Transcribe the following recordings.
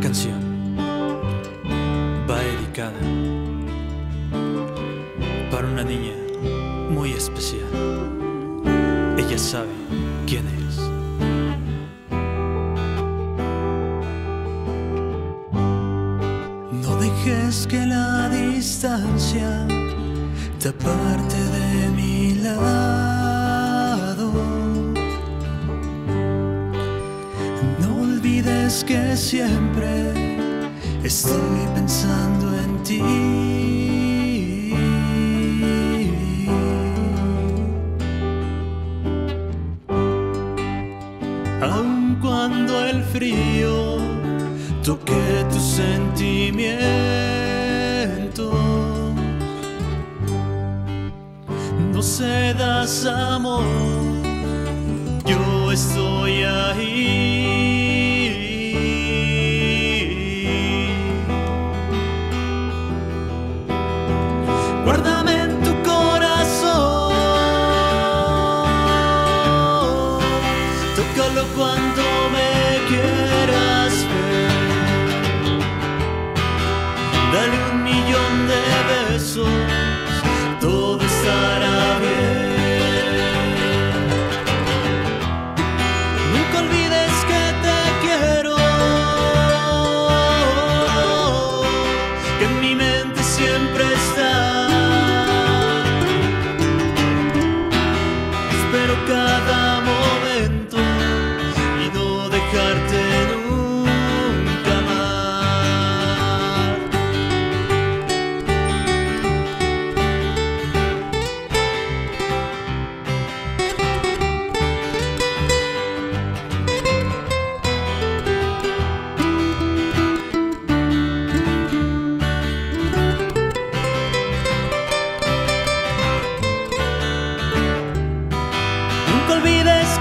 canción va dedicada para una niña muy especial. Ella sabe quién es. No dejes que la distancia te aparte de mi lado. Olvides que siempre estoy pensando en ti. Aun cuando el frío toque tus sentimientos, no cedas amor, yo estoy ahí. Cuando me quieras ver. Dale un millón de besos,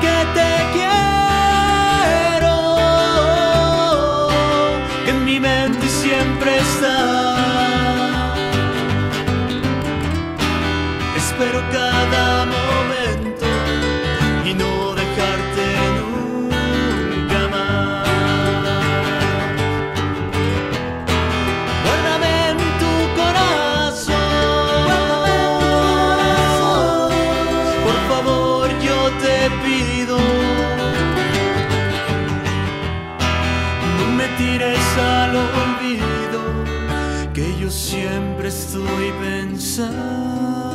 que te quiero, que en mi mente siempre está. Espero cada momento y no siempre estoy pensando